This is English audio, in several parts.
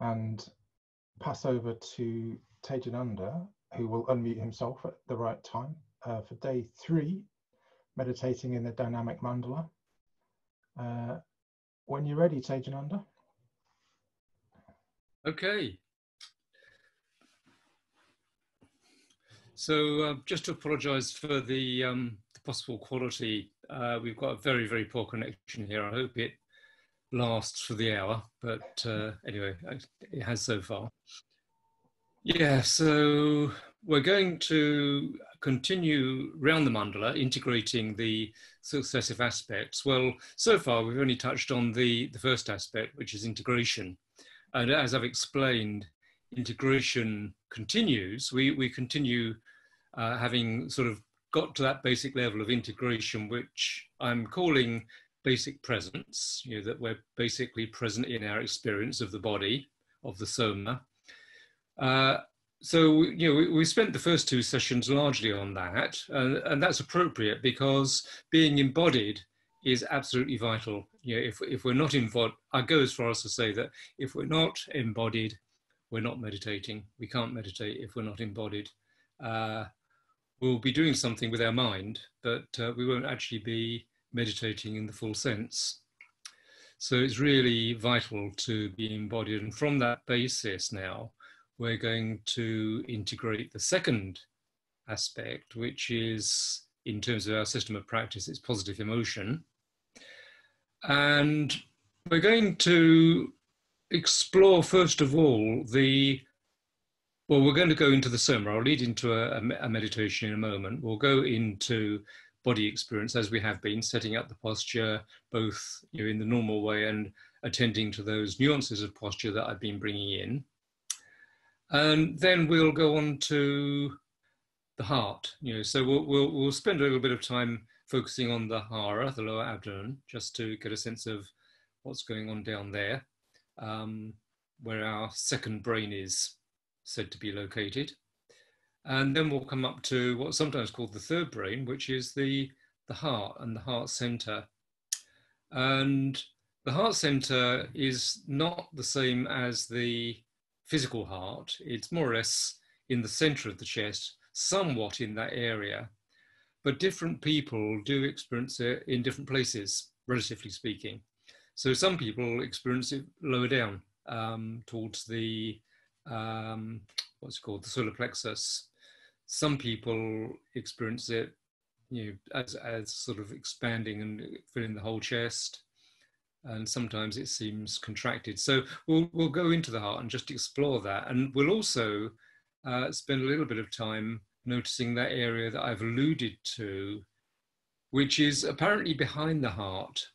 and pass over to Tejananda, who will unmute himself at the right time uh, for day three, meditating in the dynamic mandala. Uh, when you're ready, Tejananda. Okay. So uh, just to apologise for the, um, the, possible quality, uh, we've got a very, very poor connection here. I hope it lasts for the hour, but uh, anyway, it has so far. Yeah, so we're going to continue round the mandala, integrating the successive aspects. Well, so far we've only touched on the, the first aspect, which is integration. And as I've explained, integration continues. We, we continue uh, having sort of got to that basic level of integration, which I'm calling basic presence, you know, that we're basically present in our experience of the body, of the soma. Uh, so you know we, we, spent the first two sessions largely on that and, that's appropriate because being embodied is absolutely vital. You know if, if we're not embodied i go as far as to say that if we're not embodied we're not meditating. We can't meditate if we're not embodied. Uh, we'll be doing something with our mind but uh, we won't actually be meditating in the full sense so it's really vital to be embodied and from that basis now we're going to integrate the second aspect, which is in terms of our system of practice, it's positive emotion. And we're going to explore, first of all, the well, we're going to go into the soma. I'll lead into a, a, meditation in a moment. We'll go into body experience as we have been, setting up the posture, both you know, in the normal way and attending to those nuances of posture that I've been bringing in. And then we'll go on to the heart. You know, so we'll, we'll, we'll spend a little bit of time focusing on the hara, the lower abdomen, just to get a sense of what's going on down there, um, where our second brain is said to be located. And then we'll come up to what's sometimes called the third brain, which is the, the heart and the heart center. And the heart center is not the same as the physical heart. It's more or less in the center of the chest, somewhat in that area. But different people do experience it in different places, relatively speaking. So some people experience it lower down um, towards the, um, what's called, the solar plexus. Some people experience it you know, as, as sort of expanding and filling the whole chest and sometimes it seems contracted. So we'll, we'll go into the heart and just explore that. And we'll also uh, spend a little bit of time noticing that area that I've alluded to, which is apparently behind the heart.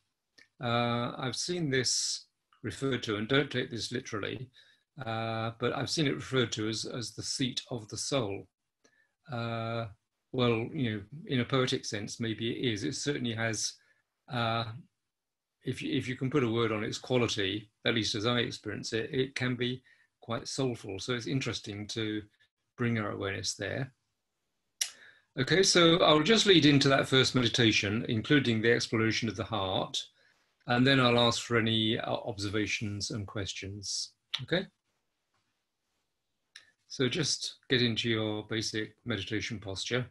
Uh, I've seen this referred to, and don't take this literally, uh, but I've seen it referred to as, as the seat of the soul. Uh, well, you know, in a poetic sense, maybe it is. It certainly has uh, if you, if you can put a word on its quality, at least as I experience it, it can be quite soulful. So it's interesting to bring our awareness there. Okay, so I'll just lead into that first meditation, including the exploration of the heart, and then I'll ask for any uh, observations and questions. Okay? So just get into your basic meditation posture.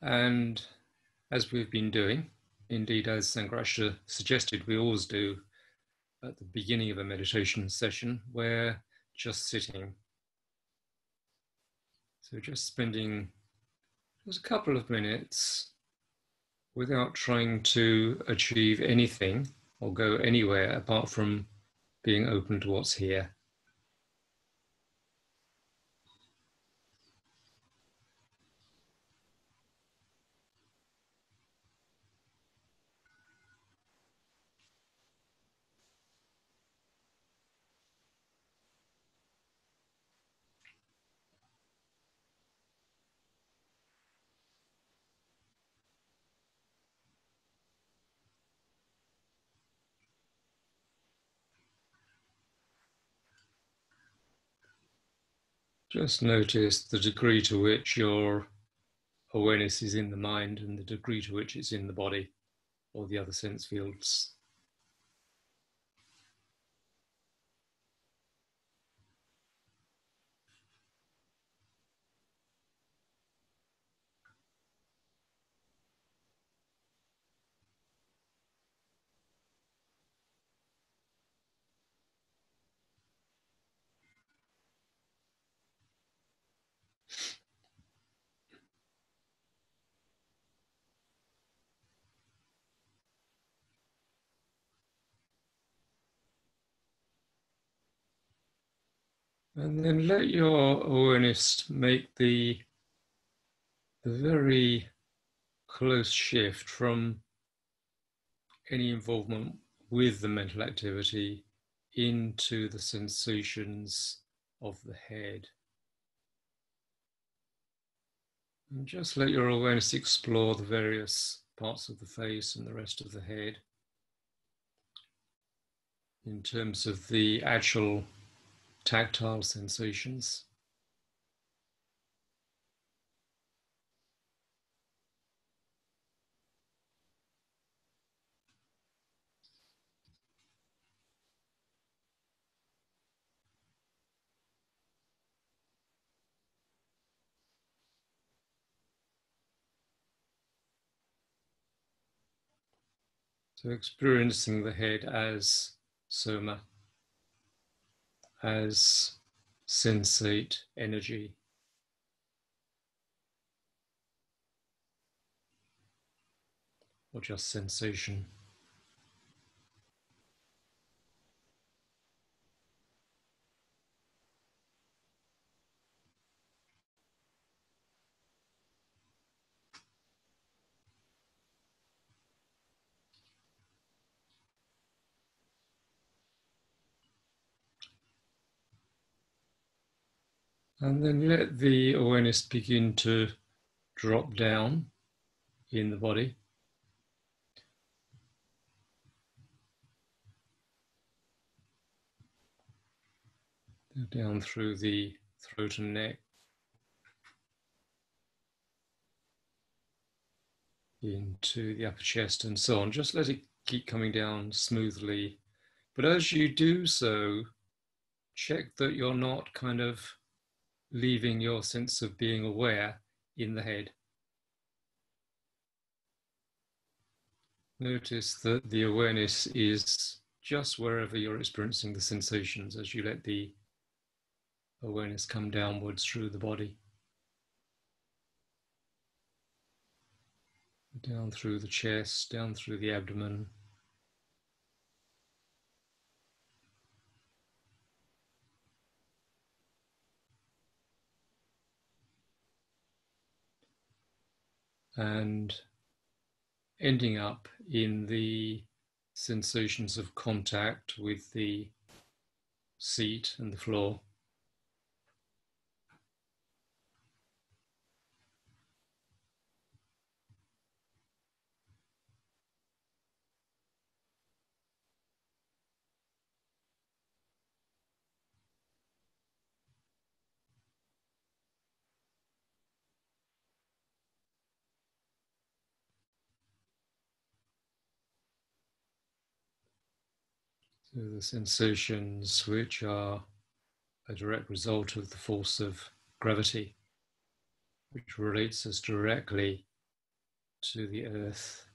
And as we've been doing, indeed, as Sangharakshita suggested, we always do at the beginning of a meditation session, we're just sitting. So just spending just a couple of minutes without trying to achieve anything or go anywhere apart from being open to what's here. Just notice the degree to which your awareness is in the mind and the degree to which it's in the body or the other sense fields. And then let your awareness make the, the very close shift from any involvement with the mental activity into the sensations of the head. And just let your awareness explore the various parts of the face and the rest of the head in terms of the actual tactile sensations. So experiencing the head as soma as sensate energy. Or just sensation. And then let the awareness begin to drop down in the body. Down through the throat and neck. Into the upper chest and so on. Just let it keep coming down smoothly. But as you do so, check that you're not kind of leaving your sense of being aware in the head. Notice that the awareness is just wherever you're experiencing the sensations as you let the awareness come downwards through the body. Down through the chest, down through the abdomen, and ending up in the sensations of contact with the seat and the floor. So the sensations which are a direct result of the force of gravity, which relates us directly to the earth.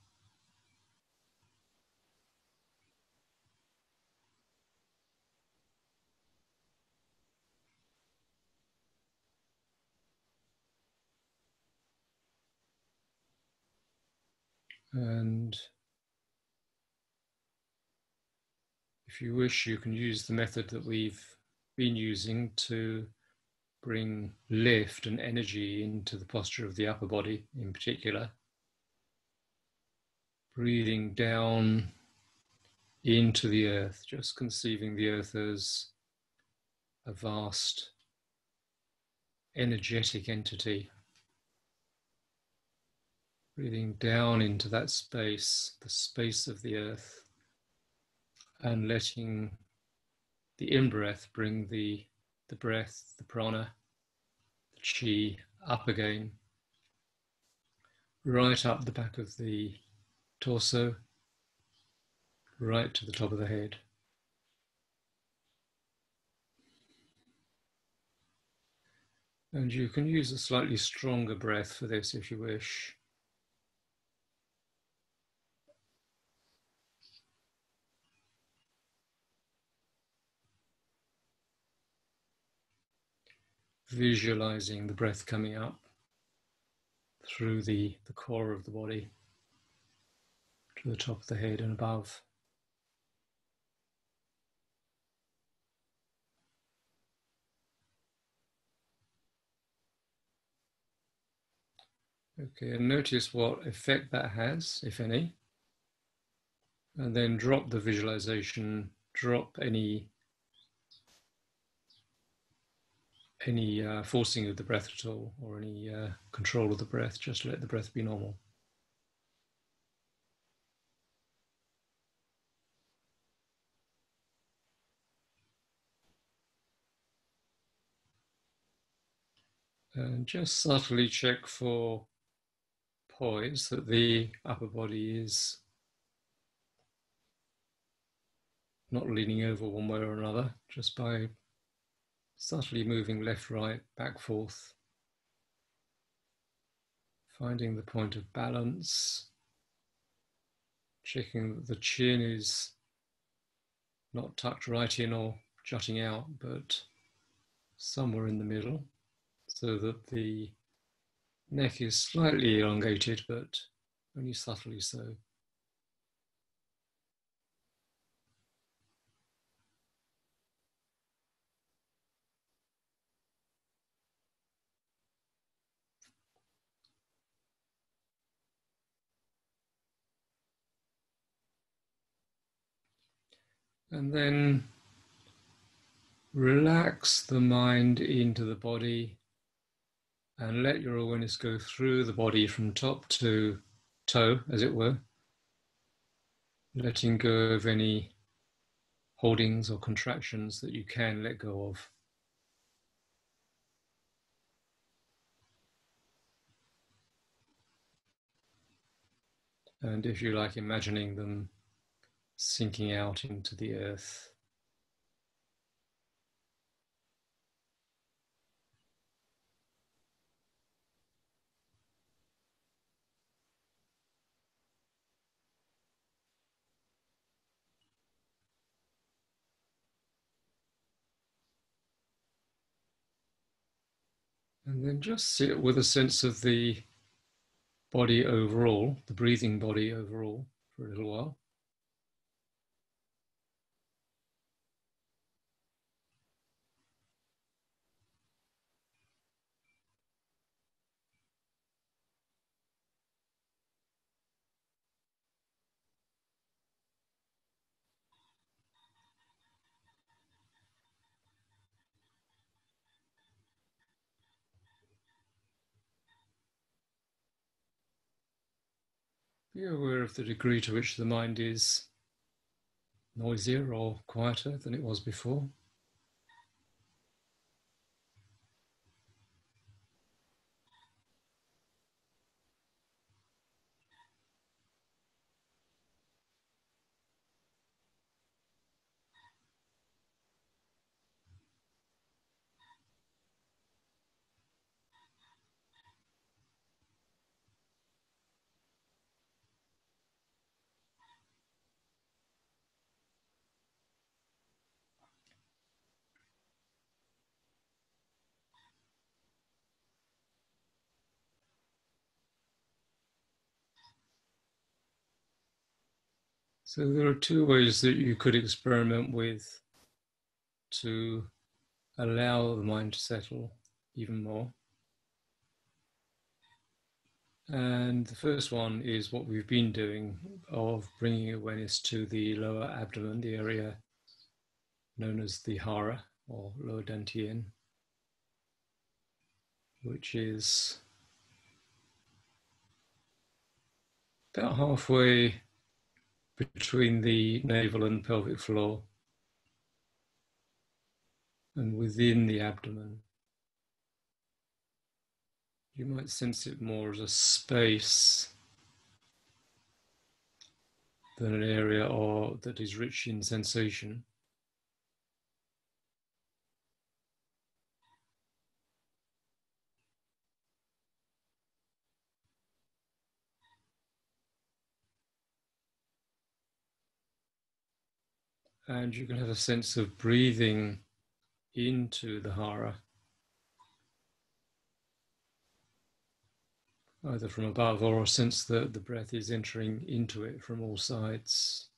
And If you wish, you can use the method that we've been using to bring lift and energy into the posture of the upper body in particular. Breathing down into the earth, just conceiving the earth as a vast energetic entity. Breathing down into that space, the space of the earth and letting the in breath bring the, the breath, the prana, the chi up again, right up the back of the torso, right to the top of the head. And you can use a slightly stronger breath for this if you wish. Visualizing the breath coming up through the, the core of the body to the top of the head and above. Okay, and notice what effect that has, if any. And then drop the visualization, drop any any uh, forcing of the breath at all or any uh, control of the breath, just let the breath be normal. And just subtly check for poise that the upper body is not leaning over one way or another, just by subtly moving left, right, back, forth, finding the point of balance, checking that the chin is not tucked right in or jutting out, but somewhere in the middle, so that the neck is slightly elongated, but only subtly so. And then relax the mind into the body and let your awareness go through the body from top to toe, as it were, letting go of any holdings or contractions that you can let go of. And if you like, imagining them sinking out into the earth. And then just sit with a sense of the body overall, the breathing body overall, for a little while. Be aware of the degree to which the mind is noisier or quieter than it was before. So there are two ways that you could experiment with to allow the mind to settle even more. And the first one is what we've been doing of bringing awareness to the lower abdomen, the area known as the hara or lower dantian, which is about halfway between the navel and pelvic floor and within the abdomen. you might sense it more as a space than an area or that is rich in sensation. And you can have a sense of breathing into the hara. either from above or a sense that the breath is entering into it from all sides.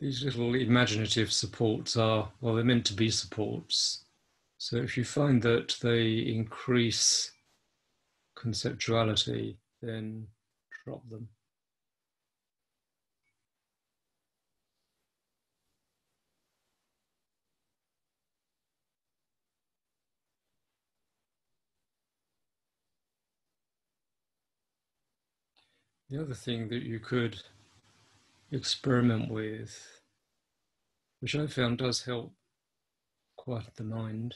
These little imaginative supports are, well, they're meant to be supports. So if you find that they increase conceptuality, then drop them. The other thing that you could experiment with, which I found does help quiet the mind,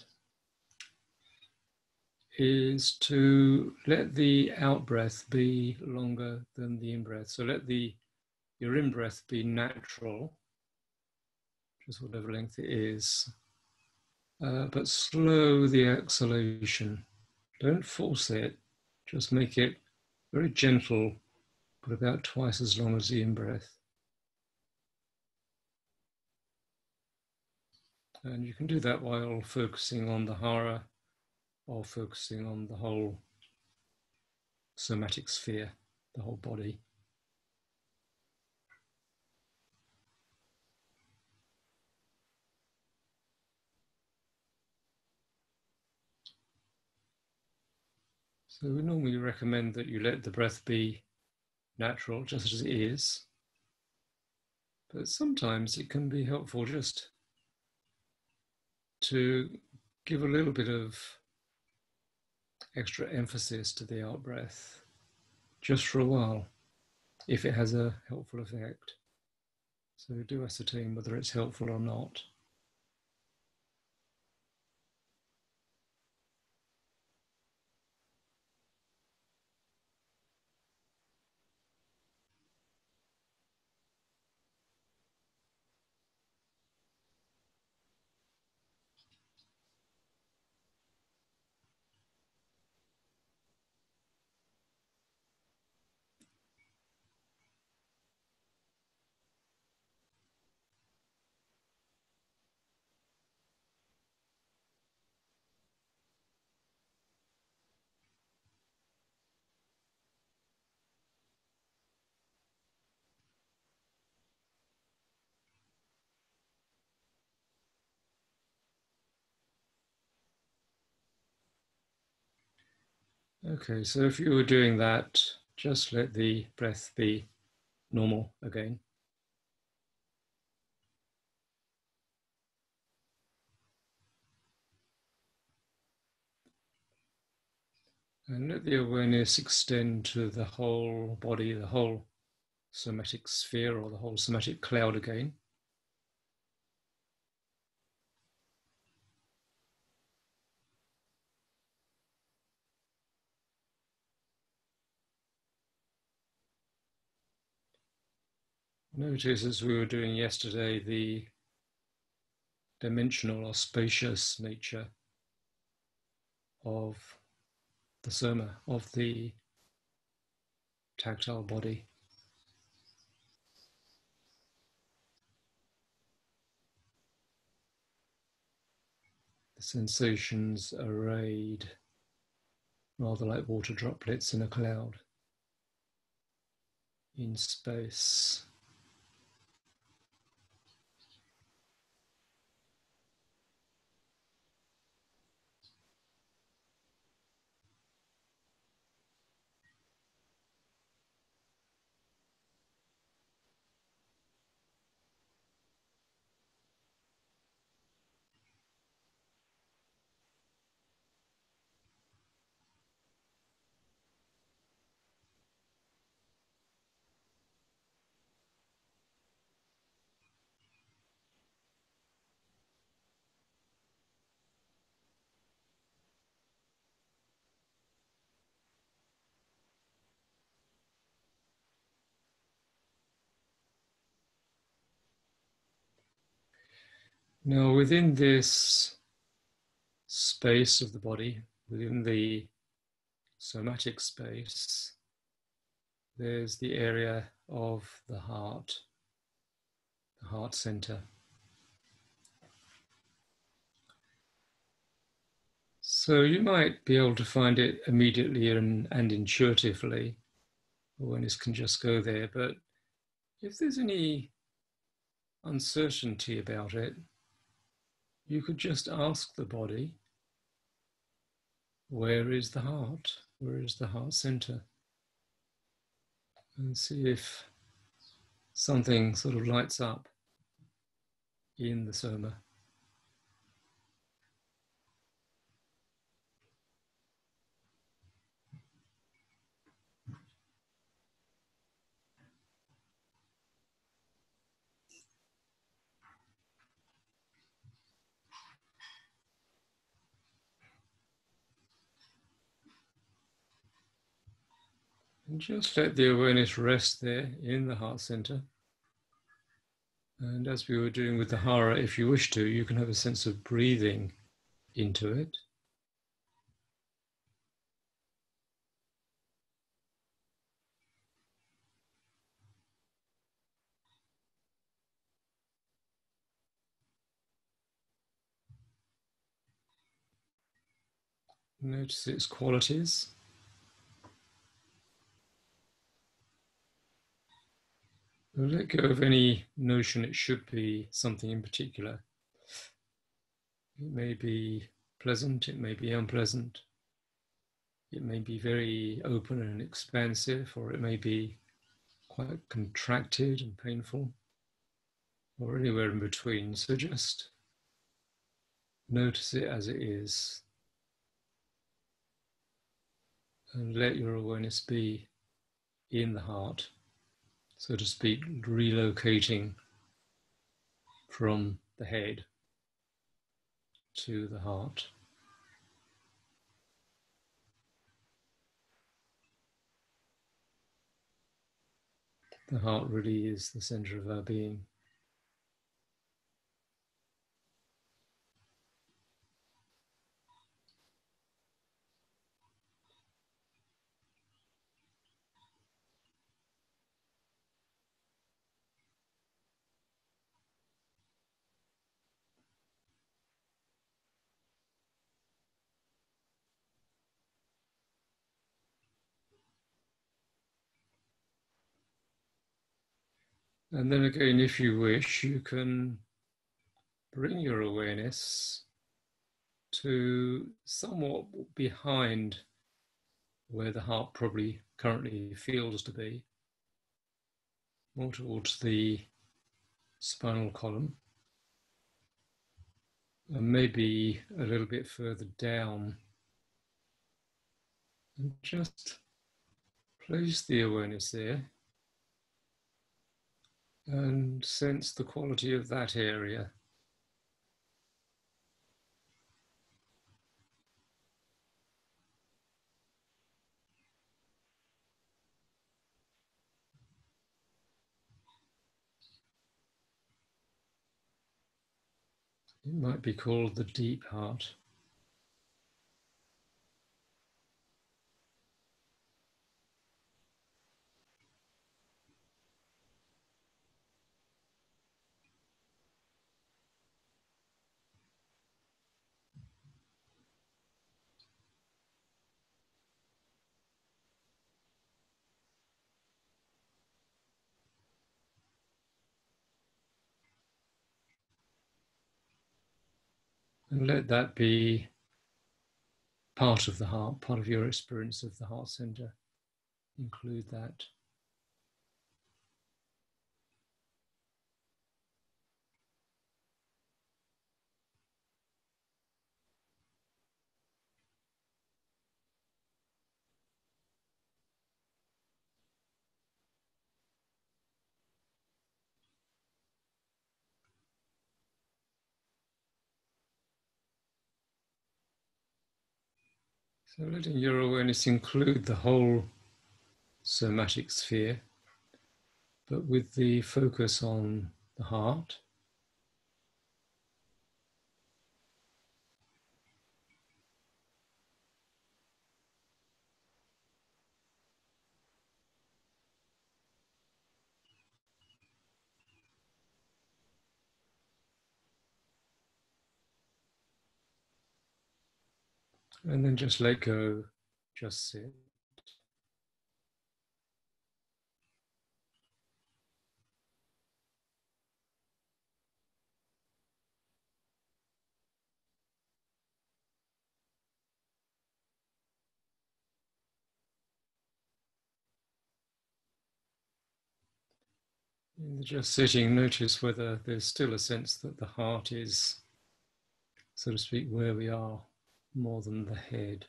is to let the out breath be longer than the in breath. So let the your in breath be natural, just whatever length it is, uh, but slow the exhalation. Don't force it, just make it very gentle but about twice as long as the in breath. And you can do that while focusing on the hara or focusing on the whole somatic sphere, the whole body. So we normally recommend that you let the breath be natural just as it is. But sometimes it can be helpful just to give a little bit of extra emphasis to the out breath just for a while if it has a helpful effect. So do ascertain whether it's helpful or not. Okay, so if you were doing that, just let the breath be normal again. And let the awareness extend to the whole body, the whole somatic sphere or the whole somatic cloud again. Notice as we were doing yesterday the dimensional or spacious nature of the soma, of the tactile body. The sensations arrayed rather like water droplets in a cloud in space. Now, within this space of the body, within the somatic space, there's the area of the heart, the heart center. So you might be able to find it immediately and, and intuitively. Awareness can just go there. But if there's any uncertainty about it, you could just ask the body, where is the heart? Where is the heart center? And see if something sort of lights up in the soma. And just let the awareness rest there in the heart center. And as we were doing with the hara, if you wish to, you can have a sense of breathing into it. Notice its qualities. Let go of any notion it should be something in particular. It may be pleasant, it may be unpleasant, it may be very open and expansive, or it may be quite contracted and painful, or anywhere in between. So just notice it as it is. And let your awareness be in the heart so to speak, relocating from the head to the heart. The heart really is the center of our being. And then again, if you wish, you can bring your awareness to somewhat behind where the heart probably currently feels to be, more towards the spinal column, and maybe a little bit further down. And just place the awareness there and sense the quality of that area. It might be called the deep heart. And let that be part of the heart, part of your experience of the heart center. Include that. So letting your awareness include the whole somatic sphere, but with the focus on the heart. And then just let go, just sit. just sitting, notice whether there's still a sense that the heart is, so to speak, where we are more than the head.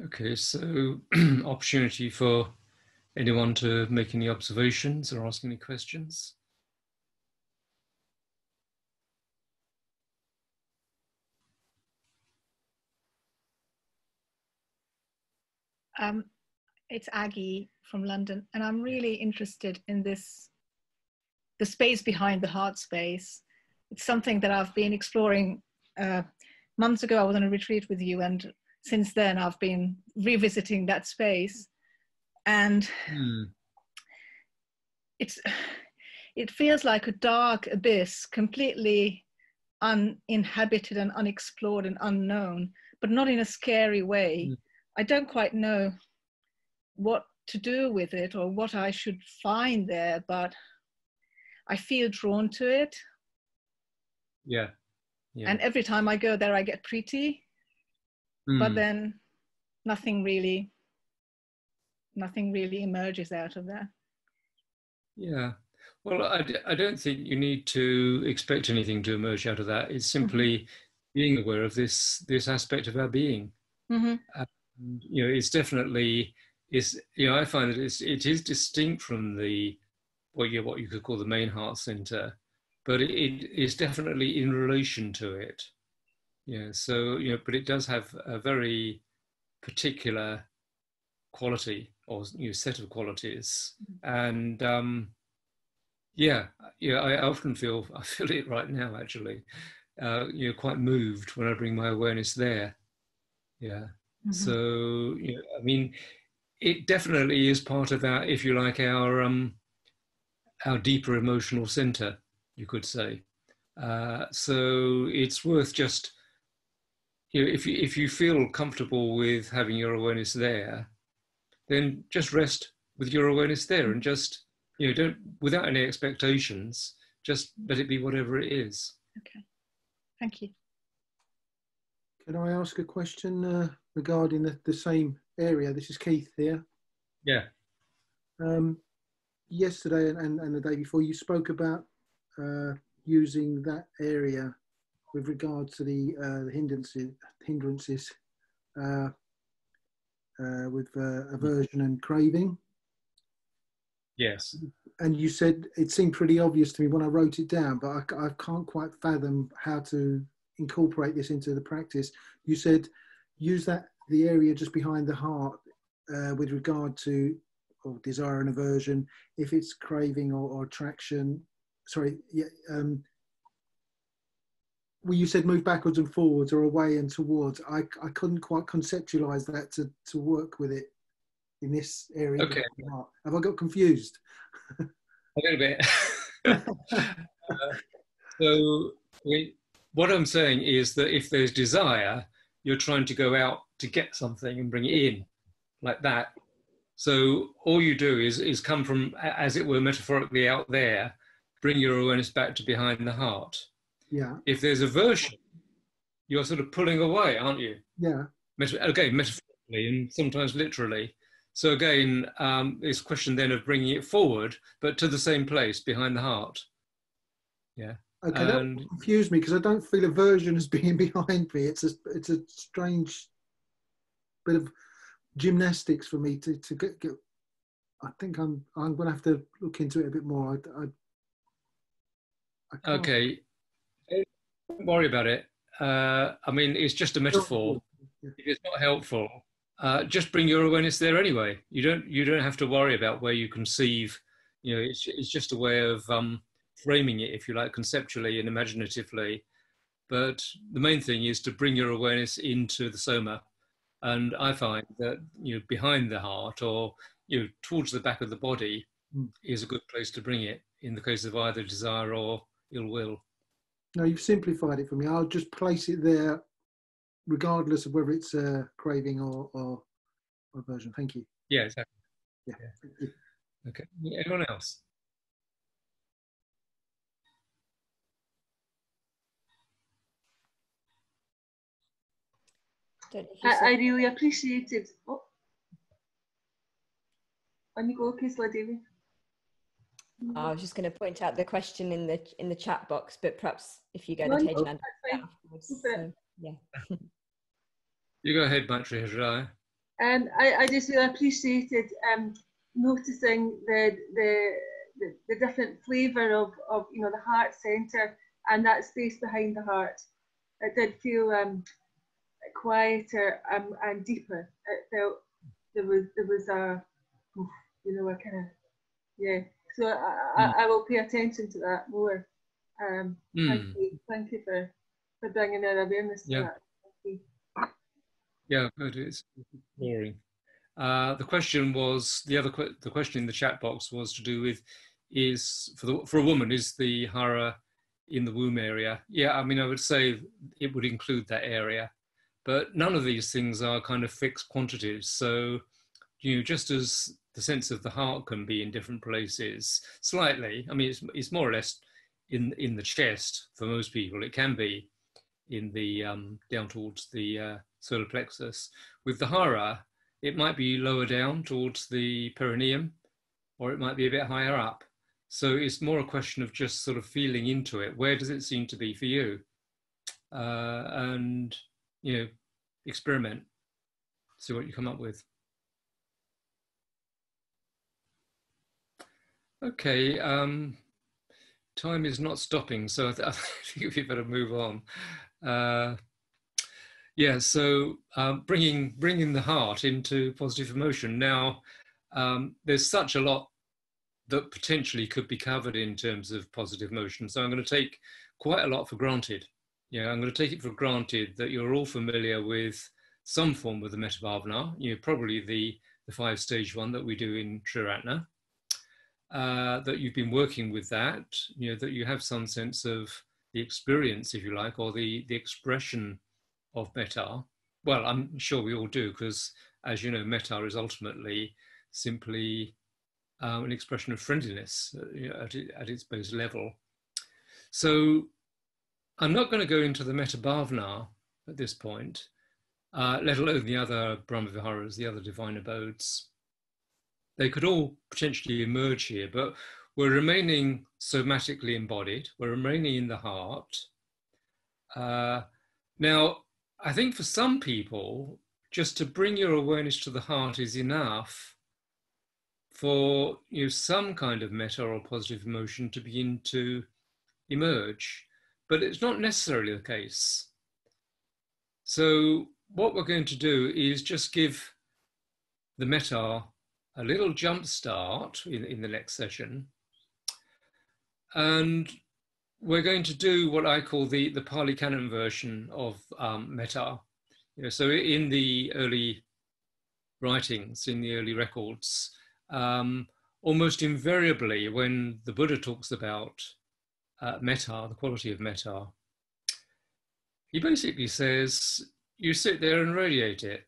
Okay, so opportunity for anyone to make any observations or ask any questions. Um, it's Aggie from London, and I'm really interested in this, the space behind the heart space. It's something that I've been exploring. Uh, months ago, I was on a retreat with you, and since then I've been revisiting that space and mm. it's it feels like a dark abyss completely uninhabited and unexplored and unknown but not in a scary way mm. i don't quite know what to do with it or what i should find there but i feel drawn to it yeah, yeah. and every time i go there i get pretty mm. but hmm. then nothing really nothing really emerges out of that yeah well I, I don't think you need to expect anything to emerge out of that it's simply mm-hmm. being aware of this this aspect of our being mm-hmm. and, you know it's definitely is you know i find that it's it is distinct from the what you what you could call the main heart center but it, it is definitely in relation to it yeah, so, you know, but it does have a very particular quality or you know, set of qualities. Mm-hmm. And um, yeah, yeah, I often feel, I feel it right now actually, uh, you know, quite moved when I bring my awareness there. Yeah. Mm-hmm. So, you know, I mean, it definitely is part of our, if you like, our, um, our deeper emotional center, you could say. Uh, so it's worth just you know, if you, if you feel comfortable with having your awareness there, then just rest with your awareness there and just, you know, don't, without any expectations, just let it be whatever it is. Okay. Thank you. Can I ask a question uh, regarding the, the same area? This is Keith here. Yeah. Um, yesterday and, and, and, the day before, you spoke about uh, using that area with regard to the, uh, the hindrances, hindrances uh, uh, with uh, aversion and craving. Yes. And you said it seemed pretty obvious to me when I wrote it down, but I, I can't quite fathom how to incorporate this into the practice. You said use that the area just behind the heart uh, with regard to or desire and aversion, if it's craving or, or attraction. Sorry, yeah, um, well, you said move backwards and forwards or away and towards. I, I couldn't quite conceptualize that to, to work with it in this area. Okay. Have I got confused? A little bit. uh, so, we, what I'm saying is that if there's desire, you're trying to go out to get something and bring it in, like that. So all you do is is come from, as it were, metaphorically out there, bring your awareness back to behind the heart. Yeah. If there's aversion, you're sort of pulling away, aren't you? Yeah. Meta- again, metaphorically and sometimes literally. So again, um, it's a question then of bringing it forward, but to the same place behind the heart. Yeah. Okay, and, that confused me because I don't feel aversion as being behind me. It's a it's a strange bit of gymnastics for me to to get. get I think I'm I'm going to have to look into it a bit more. I, I, I okay, don't worry about it. Uh, I mean, it's just a metaphor. If it's not helpful, uh, just bring your awareness there anyway. You don't you don't have to worry about where you conceive. You know, it's it's just a way of um, framing it, if you like, conceptually and imaginatively. But the main thing is to bring your awareness into the soma. And I find that you know behind the heart or you know towards the back of the body mm. is a good place to bring it in the case of either desire or ill will. No, you've simplified it for me. I'll just place it there, regardless of whether it's a craving or or, aversion. Thank you. Yeah, exactly. Yeah. yeah. Okay. Anyone else? I, I, really appreciated. Oh. On you go, Kisla Davy. I was just going to point out the question in the in the chat box, but perhaps if you go no, to Tage no, afterwards. So, yeah. you go ahead, Matri Hajrai. Um, I, I just really appreciated um, noticing the, the, the the different flavour of, of you know the heart centre and that space behind the heart. It did feel um, quieter um, and deeper. It felt there was there was a you know a kind of yeah so I, mm. I, I, will pay attention to that more. Um, mm. Thank you, thank you for, for bringing that awareness yeah. to that. Yeah. It's boring. Uh, the question was the other the question in the chat box was to do with is for the for a woman is the hara in the womb area? Yeah, I mean I would say it would include that area, but none of these things are kind of fixed quantities. So you just as the sense of the heart can be in different places slightly. I mean, it's, it's more or less in in the chest for most people. It can be in the um, down towards the uh, solar plexus. With the hara, it might be lower down towards the perineum, or it might be a bit higher up. So it's more a question of just sort of feeling into it. Where does it seem to be for you? Uh, and you know, experiment, see what you come up with. Okay, um, time is not stopping, so I, th- I think we better move on. Uh, yeah, so um, bringing bringing the heart into positive emotion. Now, um, there's such a lot that potentially could be covered in terms of positive emotion. So I'm going to take quite a lot for granted. Yeah, I'm going to take it for granted that you're all familiar with some form of the metta. You know, probably the the five stage one that we do in Triratna uh, that you've been working with that, you know, that you have some sense of the experience, if you like, or the, the expression of metta. Well, I'm sure we all do, because as you know, metta is ultimately simply um, an expression of friendliness uh, you know, at, at, its base level. So I'm not going to go into the metta bhavana at this point, uh, let alone the other Brahmaviharas, the other divine abodes they could all potentially emerge here, but we're remaining somatically embodied, we're remaining in the heart. Uh, now, I think for some people, just to bring your awareness to the heart is enough for you know, some kind of metta or positive emotion to begin to emerge, but it's not necessarily the case. So, what we're going to do is just give the metta a little jump start in, in the next session. And we're going to do what I call the, the Pali Canon version of um, metta. You know, so in the early writings, in the early records, um, almost invariably when the Buddha talks about uh, metta, the quality of metta, he basically says, you sit there and radiate it.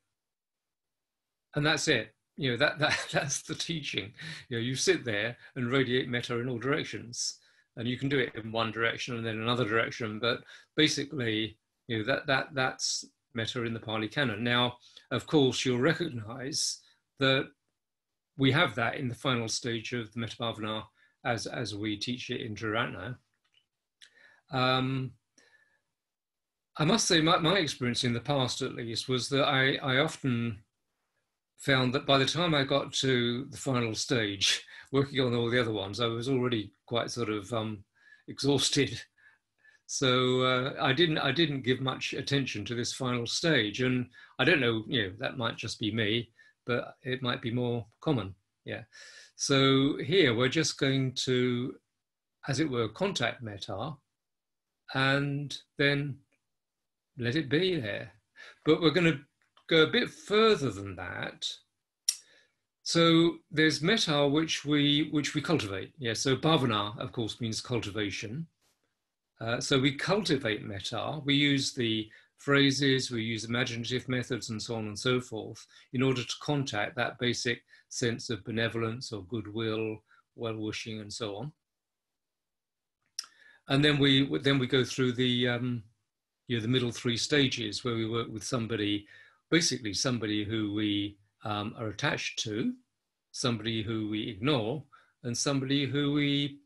And that's it you know that that that's the teaching you know you sit there and radiate metta in all directions and you can do it in one direction and then another direction but basically you know that that that's metta in the pali canon now of course you'll recognize that we have that in the final stage of the metta bhavana as as we teach it in Triratna. Um, I must say, my, my experience in the past, at least, was that I, I often found that by the time I got to the final stage, working on all the other ones, I was already quite sort of um, exhausted. So uh, I didn't I didn't give much attention to this final stage, and I don't know, you know, that might just be me, but it might be more common. Yeah. So here we're just going to, as it were, contact metta, and then let it be there. But we're going to go a bit further than that. So there's metta which we which we cultivate. Yeah. So bhavana, of course, means cultivation. Uh, so we cultivate metta. We use the phrases, we use imaginative methods, and so on and so forth, in order to contact that basic sense of benevolence or goodwill, well-wishing, and so on. And then we then we go through the um, you know the middle three stages where we work with somebody basically somebody who we um, are attached to, somebody who we ignore, and somebody who we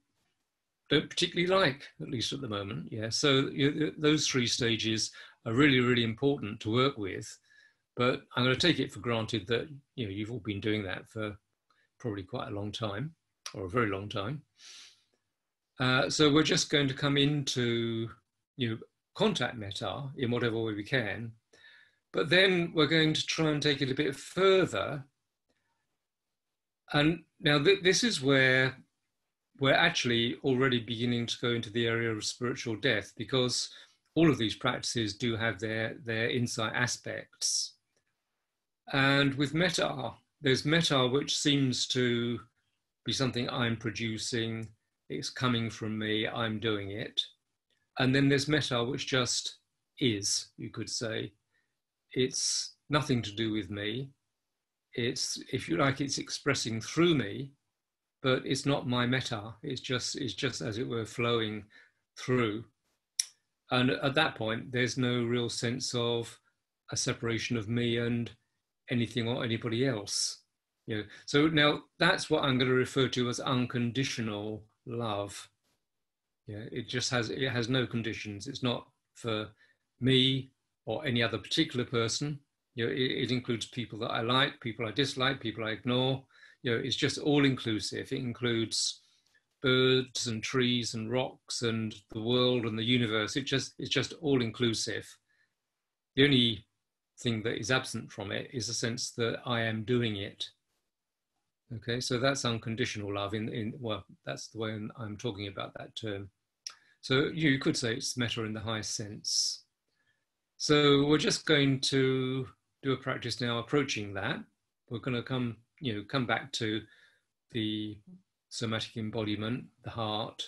don't particularly like, at least at the moment. Yeah, so you, those three stages are really, really important to work with. But I'm going to take it for granted that you know you've all been doing that for probably quite a long time, or a very long time. Uh, so we're just going to come into you know contact metta in whatever way we can, but then we're going to try and take it a bit further. And now th this is where we're actually already beginning to go into the area of spiritual death because all of these practices do have their, their insight aspects. And with metta, there's metta which seems to be something I'm producing, it's coming from me, I'm doing it. And then there's metta which just is, you could say it's nothing to do with me. It's, if you like, it's expressing through me, but it's not my metta. It's just, it's just as it were flowing through. And at that point, there's no real sense of a separation of me and anything or anybody else. You know, so now that's what I'm going to refer to as unconditional love. Yeah, it just has it has no conditions. It's not for me or any other particular person. You know, it, it, includes people that I like, people I dislike, people I ignore. You know, it's just all inclusive. It includes birds and trees and rocks and the world and the universe. It just it's just all inclusive. The only thing that is absent from it is the sense that I am doing it. Okay, so that's unconditional love. In in well, that's the way I'm talking about that term. So you could say it's metta in the highest sense. So we're just going to do a practice now approaching that. We're going to come, you know, come back to the somatic embodiment, the heart,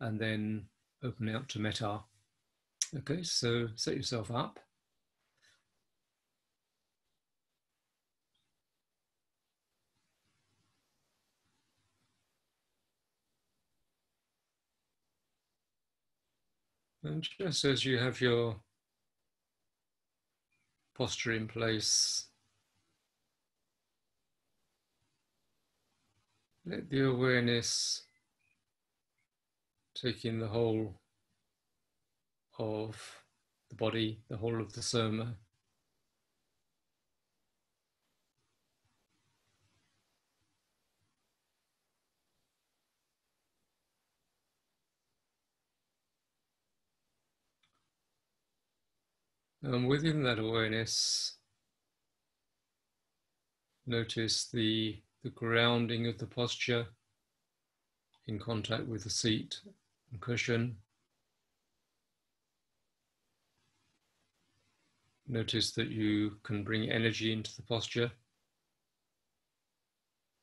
and then open out to metta. Okay, so set yourself up. And just as you have your posture in place. Let the awareness take in the whole of the body, the whole of the soma. And within that awareness, notice the, the grounding of the posture in contact with the seat and cushion. Notice that you can bring energy into the posture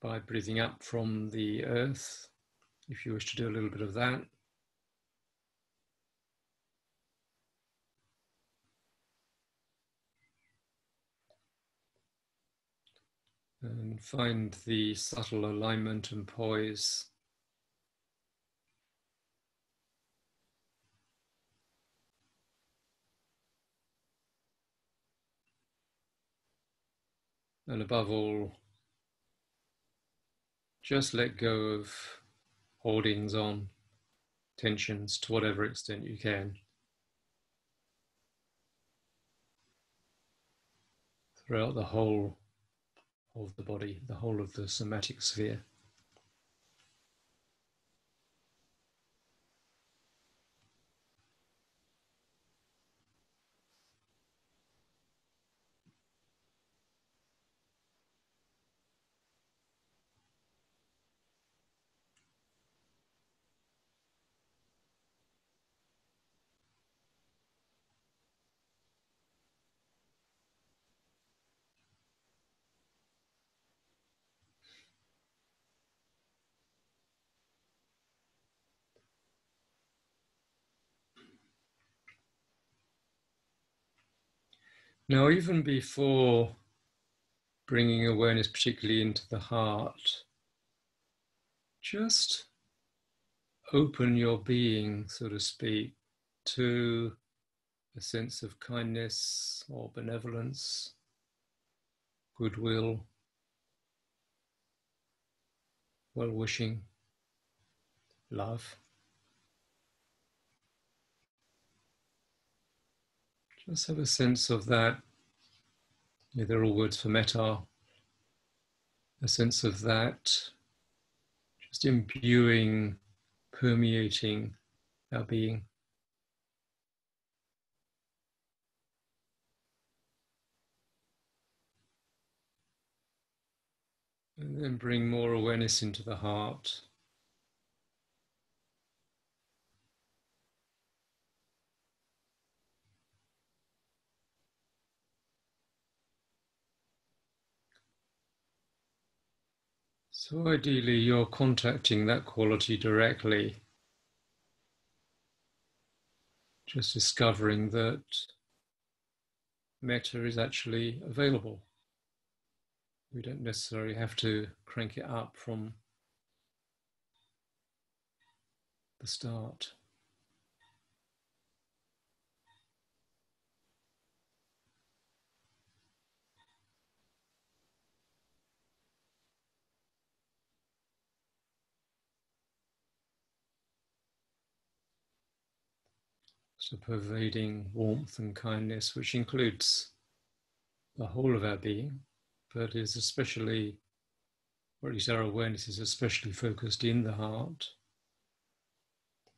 by breathing up from the earth, if you wish to do a little bit of that. And find the subtle alignment and poise. And above all, just let go of holdings on, tensions to whatever extent you can. Throughout the whole of the body, the whole of the somatic sphere. Now, even before bringing awareness particularly into the heart, just open your being, so to speak, to a sense of kindness or benevolence, goodwill, well wishing, love. Just have a sense of that. Yeah, they're all words for metta. A sense of that, just imbuing, permeating our being. And then bring more awareness into the heart. So ideally, you're contacting that quality directly. Just discovering that metta is actually available. We don't necessarily have to crank it up from the start. So pervading warmth and kindness, which includes the whole of our being, but is especially, or at least our awareness is especially focused in the heart,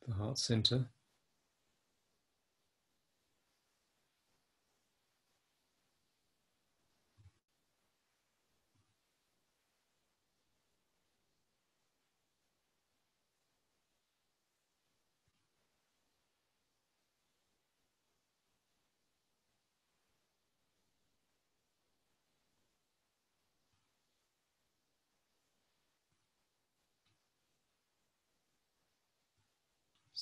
the heart center.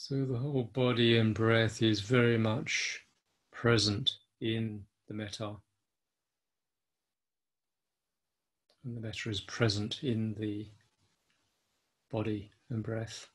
So the whole body and breath is very much present in the metta. And the metta is present in the body and breath.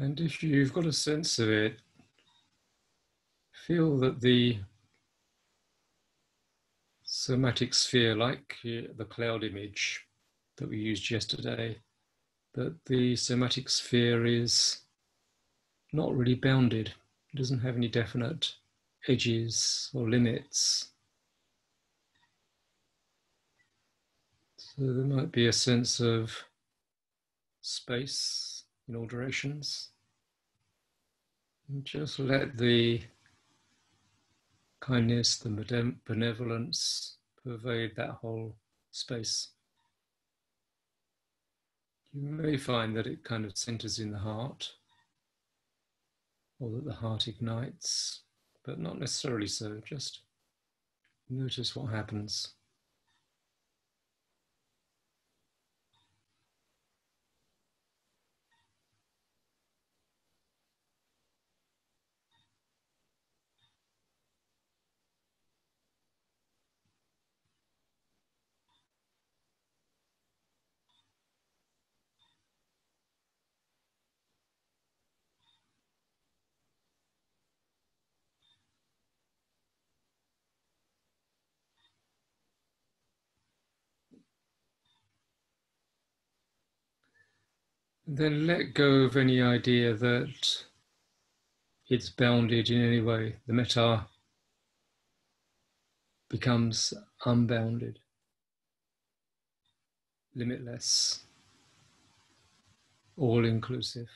And if you've got a sense of it, feel that the somatic sphere, like the cloud image that we used yesterday, that the somatic sphere is not really bounded. It doesn't have any definite edges or limits. So there might be a sense of space in all directions. And just let the kindness, the benevolence pervade that whole space. You may find that it kind of centers in the heart, or that the heart ignites, but not necessarily so. Just notice what happens. Then let go of any idea that it's bounded in any way. The metta becomes unbounded, limitless, all inclusive.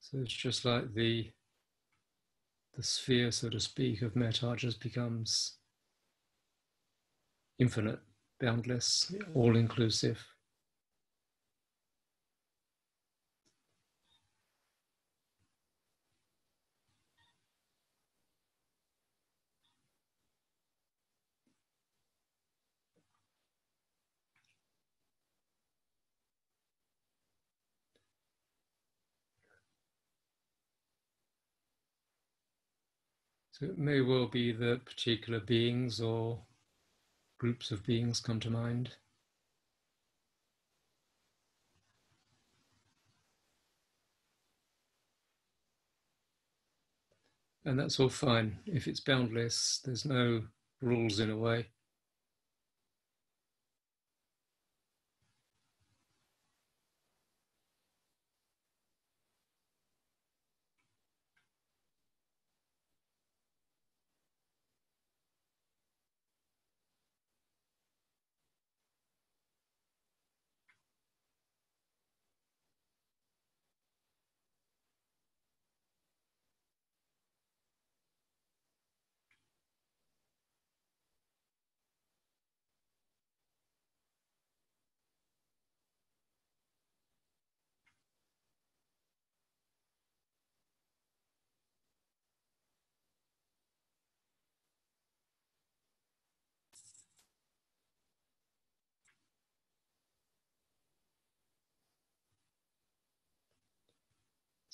So it's just like the the sphere, so to speak, of metta just becomes infinite, boundless, all inclusive. So it may well be that particular beings or groups of beings come to mind. And that's all fine. If it's boundless, there's no rules in a way.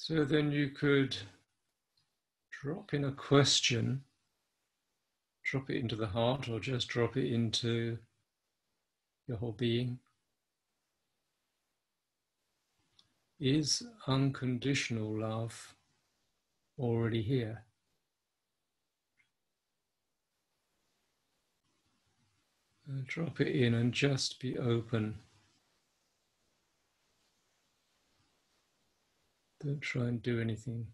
So then you could drop in a question, drop it into the heart, or just drop it into your whole being. Is unconditional love already here? And drop it in and just be open Don't try and do anything.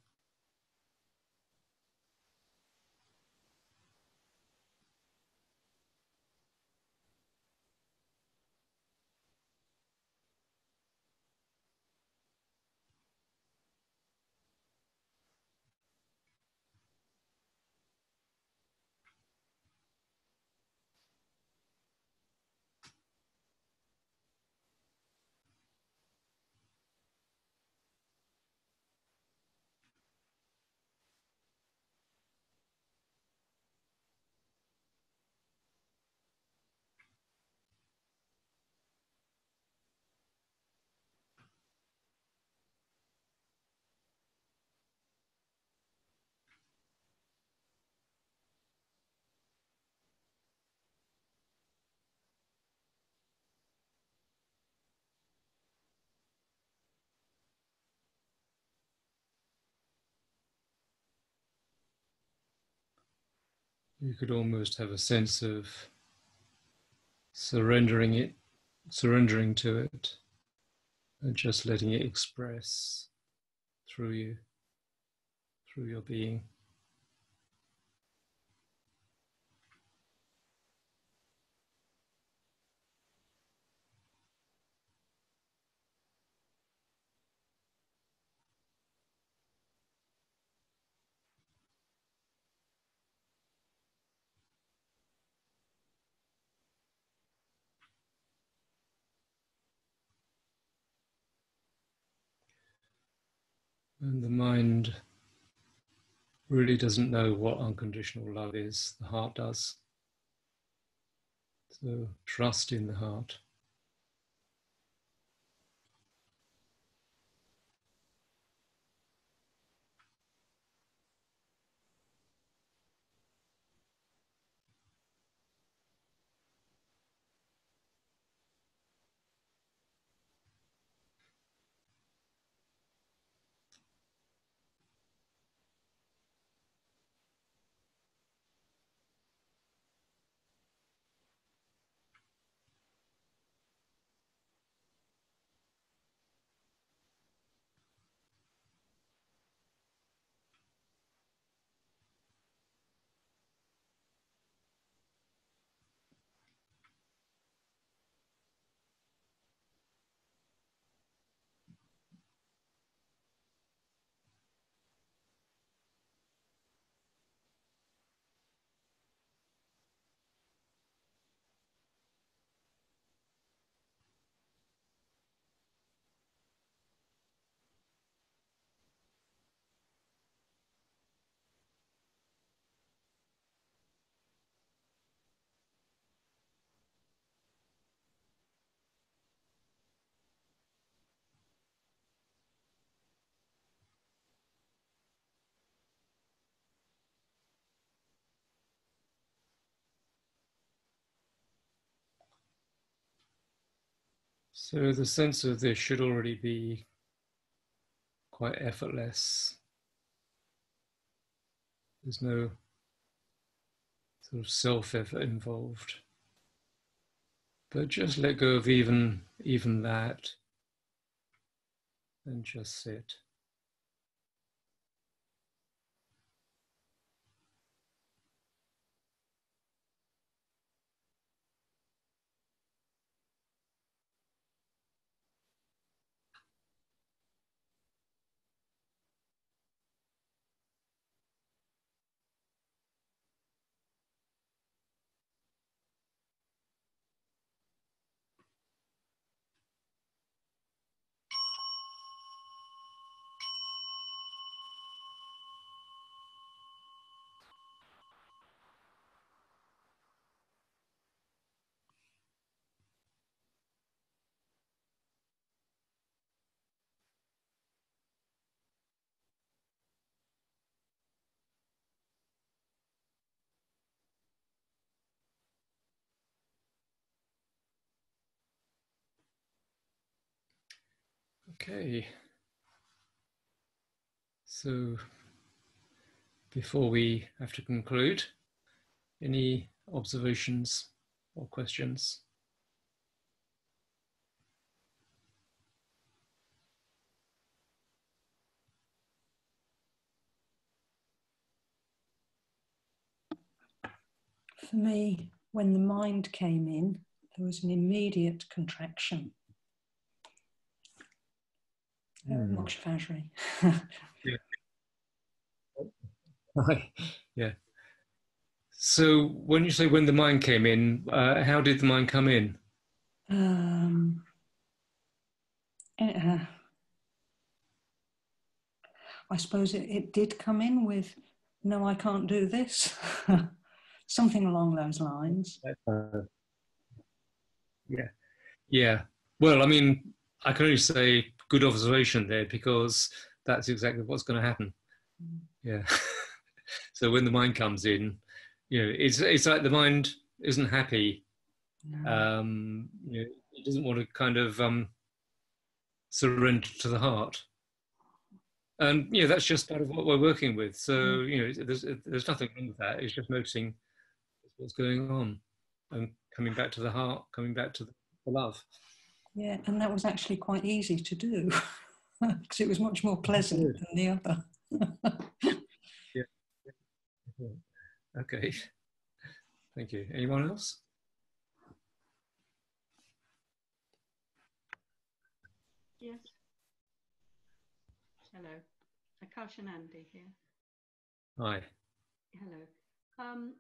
You could almost have a sense of surrendering it, surrendering to it, and just letting it express through you, through your being. And the mind really doesn't know what unconditional love is, the heart does. So trust in the heart. So the sense of this should already be quite effortless. There's no sort of self effort involved. But just let go of even even that and just sit. Okay. So before we have to conclude, any observations or questions? For me, when the mind came in, there was an immediate contraction mm. Moksha Vajri. yeah. yeah. So when you say when the mind came in, uh, how did the mind come in? Um, uh, I suppose it, it did come in with, no, I can't do this. Something along those lines. Uh, yeah. Yeah. Well, I mean, I can only say good observation there because that's exactly what's going to happen. Yeah. so when the mind comes in, you know, it's it's like the mind isn't happy. No. Um, you know, it doesn't want to kind of um, surrender to the heart. And you know, that's just part of what we're working with. So mm. you know, there's there's nothing wrong with that. It's just noticing what's going on and coming back to the heart, coming back to the love. Yeah, and that was actually quite easy to do because it was much more pleasant than the other. yeah. Okay. Thank you. Anyone else? Yes. Hello. Akash and Andy here. Hi. Hello. Um,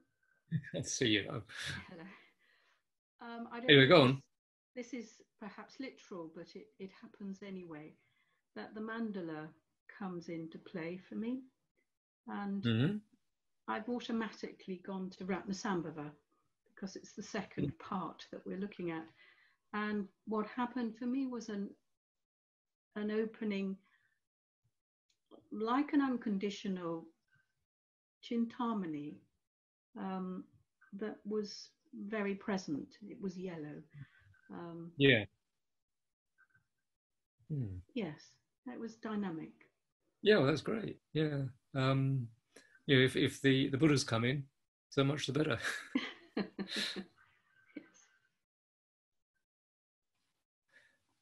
Let's see you. Hello. Um, I don't anyway, go on. This is perhaps literal, but it, it happens anyway, that the mandala comes into play for me. And mm-hmm. I've automatically gone to Ratnasambhava because it's the second mm. part that we're looking at. And what happened for me was an, an opening, like an unconditional chintamani um, that was very present. It was yellow. Um, yeah. Hmm. Yes, that was dynamic. Yeah, well, that's great. Yeah. Um, you know, if, if the, the Buddhas come in, so much the better. yes.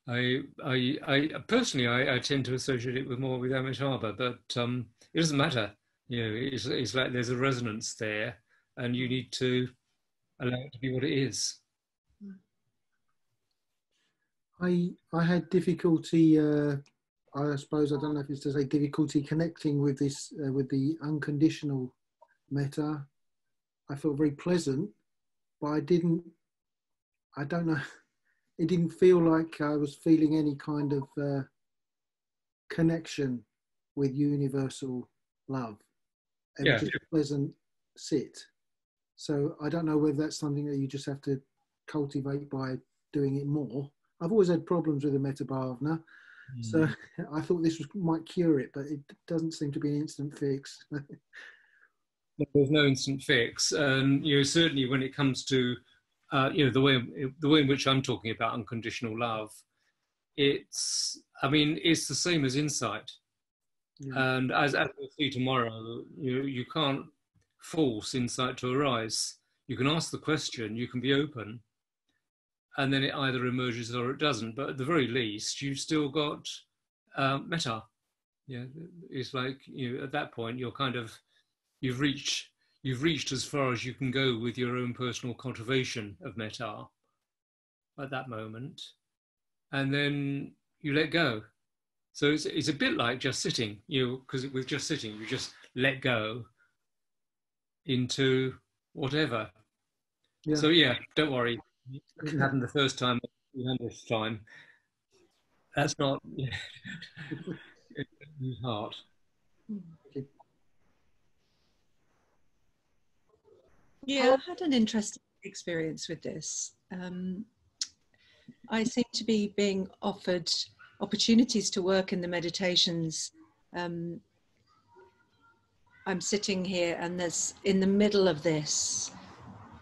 I, I, I personally, I, I, tend to associate it with more with Amitabha, but um, it doesn't matter. You know, it's, it's like there's a resonance there, and you need to allow it to be what it is. I I had difficulty. Uh, I suppose I don't know if it's to say difficulty connecting with this uh, with the unconditional metta. I felt very pleasant, but I didn't. I don't know. It didn't feel like I was feeling any kind of uh, connection with universal love. It yeah. was just a pleasant sit. So I don't know whether that's something that you just have to cultivate by doing it more I've always had problems with the metta. Mm. So I thought this was, might cure it, but it doesn't seem to be an instant fix. There's no instant fix, and you know certainly when it comes to uh, you know the way the way in which I'm talking about unconditional love, it's, I mean, it's the same as insight. Yeah. And as, as we'll see tomorrow, you, you can't force insight to arise. You can ask the question, you can be open, and then it either emerges or it doesn't. But at the very least, you've still got uh, metta. Yeah, it's like you know, at that point you're kind of you've reached you've reached as far as you can go with your own personal cultivation of metta at that moment, and then you let go. So it's it's a bit like just sitting, you know, because with just sitting you just let go into whatever. Yeah. So yeah, don't worry. It didn't happen the first time, the hundredth time. That's not his heart. Yeah, I had an interesting experience with this. Um, I seem to be being offered opportunities to work in the meditations um, I'm sitting here and there's in the middle of this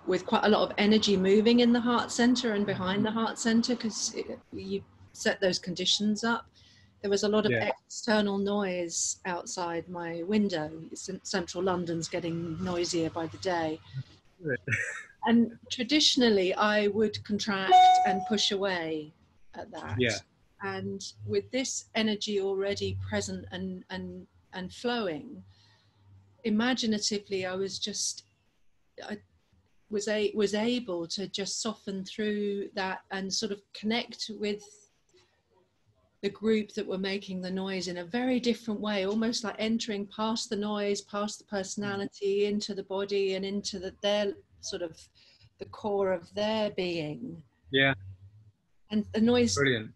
with quite a lot of energy moving in the heart center and behind the mm-hmm. heart center because you set those conditions up. There was a lot of yeah. external noise outside my window. Central London's getting noisier by the day. and traditionally, I would contract and push away at that. Yeah. And with this energy already present and and and flowing, imaginatively i was just i was a was able to just soften through that and sort of connect with the group that were making the noise in a very different way almost like entering past the noise past the personality into the body and into the, their sort of the core of their being yeah and the noise brilliant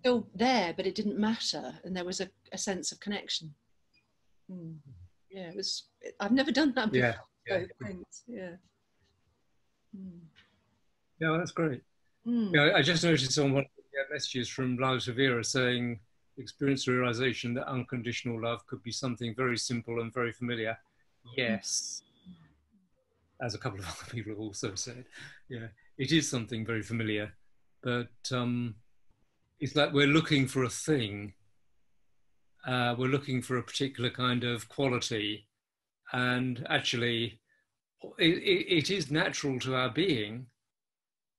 still there but it didn't matter and there was a, a sense of connection mm yeah, it was. I've never done that before. Yeah, yeah. thanks. Yeah. Mm. Yeah, that's great. Mm. Yeah, I just noticed on one of the messages from Lalo Severa saying, experience realization that unconditional love could be something very simple and very familiar. Yes. As a couple of other people have also said, yeah, it is something very familiar, but um, it's like we're looking for a thing uh, we're looking for a particular kind of quality. And actually, it, it, is natural to our being.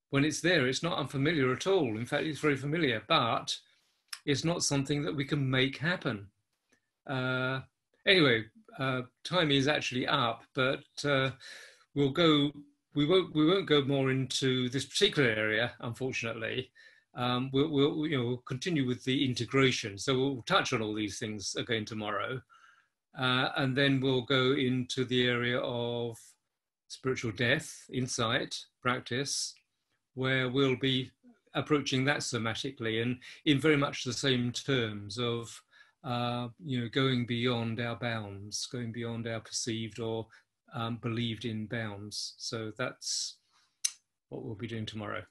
When it's there, it's not unfamiliar at all. In fact, it's very familiar, but it's not something that we can make happen. Uh, anyway, uh, time is actually up, but uh, we'll go. We won't. We won't go more into this particular area, unfortunately um, we'll, we'll, you know, we'll continue with the integration. So we'll touch on all these things again tomorrow. Uh, and then we'll go into the area of spiritual death, insight, practice, where we'll be approaching that somatically and in very much the same terms of, uh, you know, going beyond our bounds, going beyond our perceived or um, believed in bounds. So that's what we'll be doing tomorrow.